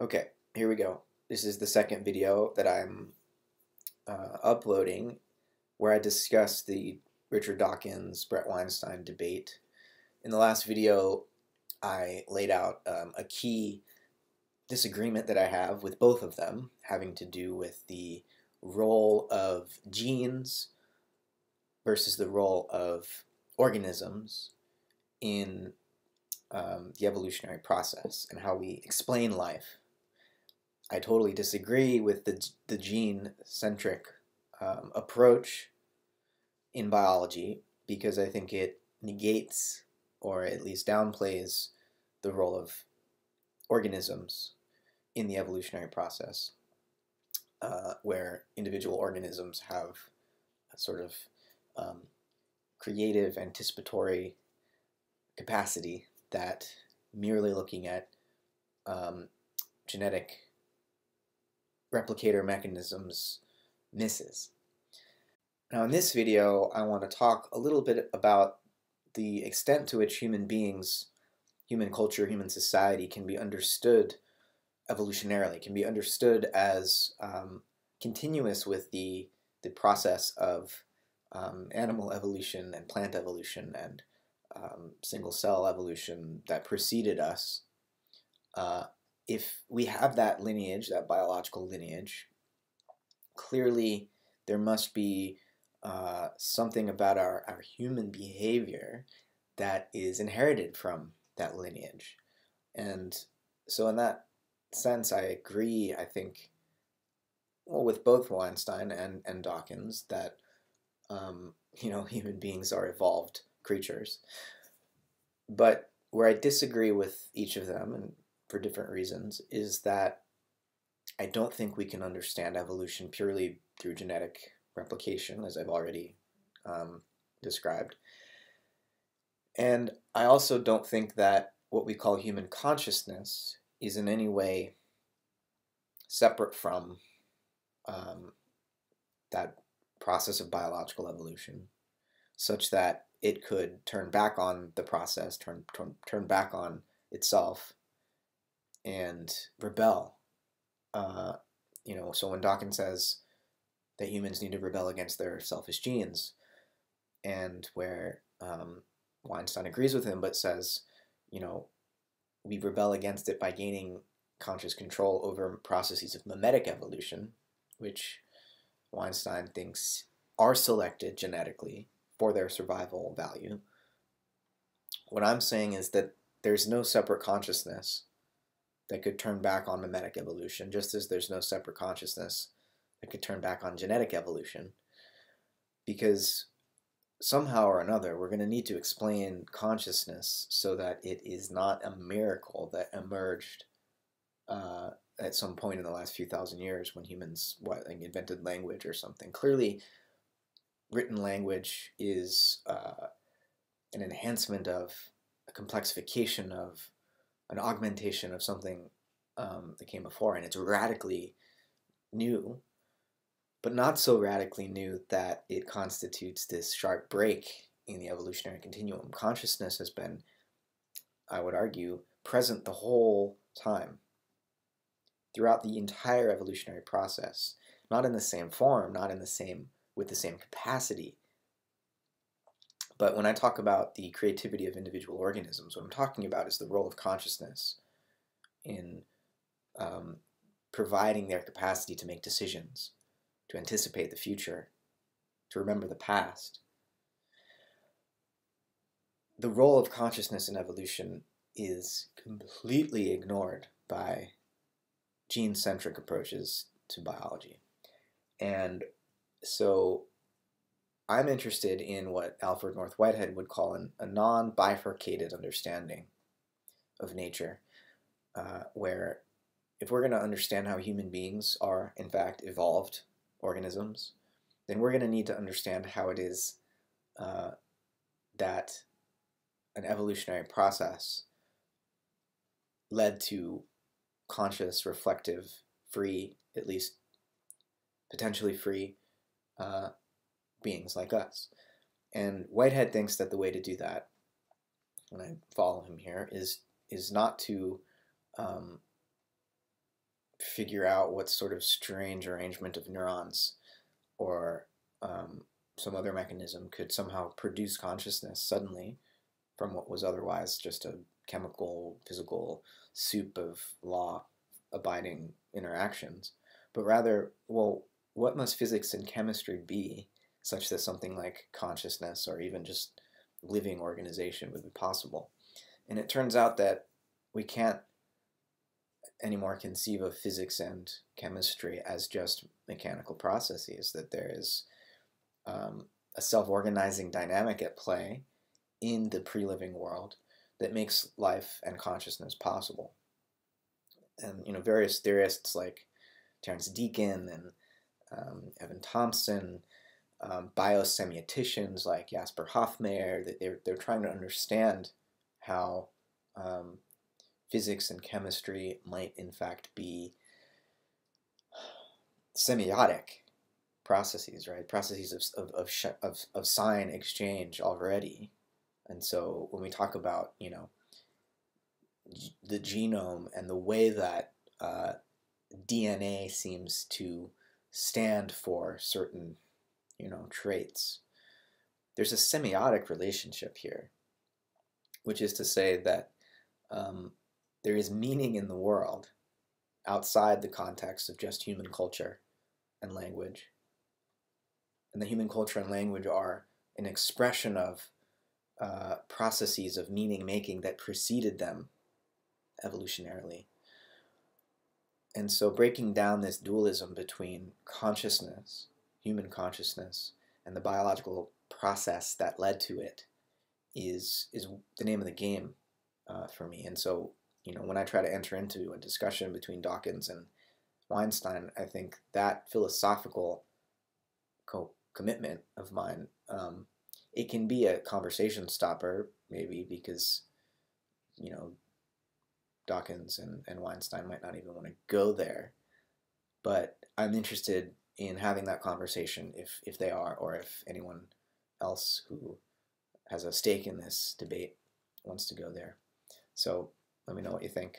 Okay, here we go. This is the second video that I'm uh, uploading where I discuss the Richard Dawkins Brett Weinstein debate. In the last video, I laid out um, a key disagreement that I have with both of them, having to do with the role of genes versus the role of organisms in um, the evolutionary process and how we explain life. I totally disagree with the, the gene centric um, approach in biology because I think it negates or at least downplays the role of organisms in the evolutionary process, uh, where individual organisms have a sort of um, creative, anticipatory capacity that merely looking at um, genetic replicator mechanisms misses. Now in this video I want to talk a little bit about the extent to which human beings, human culture, human society can be understood evolutionarily, can be understood as um, continuous with the, the process of um, animal evolution and plant evolution and um, single cell evolution that preceded us, uh, if we have that lineage, that biological lineage, clearly there must be uh, something about our, our human behavior that is inherited from that lineage. And so, in that sense, I agree, I think, well, with both Weinstein and, and Dawkins, that, um, you know, human beings are evolved creatures. But where I disagree with each of them, and for different reasons, is that I don't think we can understand evolution purely through genetic replication, as I've already um, described. And I also don't think that what we call human consciousness is in any way separate from um, that process of biological evolution, such that it could turn back on the process, turn, turn, turn back on itself, and rebel. Uh, you know, so when Dawkins says that humans need to rebel against their selfish genes, and where um, Weinstein agrees with him, but says, you know, we rebel against it by gaining conscious control over processes of mimetic evolution, which Weinstein thinks are selected genetically for their survival value. What I'm saying is that there's no separate consciousness that could turn back on mimetic evolution, just as there's no separate consciousness that could turn back on genetic evolution. Because somehow or another, we're going to need to explain consciousness so that it is not a miracle that emerged uh, at some point in the last few thousand years when humans what like invented language or something. Clearly, written language is uh, an enhancement of a complexification of an augmentation of something um, that came before, and it's radically new, but not so radically new that it constitutes this sharp break in the evolutionary continuum. Consciousness has been, I would argue, present the whole time, throughout the entire evolutionary process, not in the same form, not in the same with the same capacity. But when I talk about the creativity of individual organisms, what I'm talking about is the role of consciousness in um, providing their capacity to make decisions, to anticipate the future, to remember the past. The role of consciousness in evolution is completely ignored by gene centric approaches to biology. And so I'm interested in what Alfred North Whitehead would call an, a non bifurcated understanding of nature, uh, where if we're going to understand how human beings are, in fact, evolved organisms, then we're going to need to understand how it is uh, that an evolutionary process led to conscious, reflective, free, at least potentially free uh, beings like us. And Whitehead thinks that the way to do that, and I follow him here, is is not to um, figure out what sort of strange arrangement of neurons or um, some other mechanism could somehow produce consciousness suddenly from what was otherwise just a chemical, physical soup of law abiding interactions, but rather, well, what must physics and chemistry be such that something like consciousness or even just living organization would be possible? And it turns out that we can't anymore conceive of physics and chemistry as just mechanical processes, that there is um, a self organizing dynamic at play in the pre living world that makes life and consciousness possible. And you know, various theorists like Terence Deacon and um, Evan Thompson, um, biosemioticians like Jasper Hoffmeyer, that they're, they're trying to understand how um, physics and chemistry might in fact be semiotic processes, right? Processes of, of, of, of, of sign exchange already. And so when we talk about, you know, the genome and the way that uh, DNA seems to stand for certain, you know, traits, there's a semiotic relationship here, which is to say that um, there is meaning in the world outside the context of just human culture and language. And the human culture and language are an expression of uh, processes of meaning making that preceded them evolutionarily. And so breaking down this dualism between consciousness, human consciousness, and the biological process that led to it is is the name of the game uh, for me. And so, you know, when I try to enter into a discussion between Dawkins and Weinstein, I think that philosophical co- commitment of mine um, it can be a conversation stopper, maybe because, you know, Dawkins and, and Weinstein might not even want to go there. But I'm interested in having that conversation if, if they are, or if anyone else who has a stake in this debate wants to go there. So let me know what you think.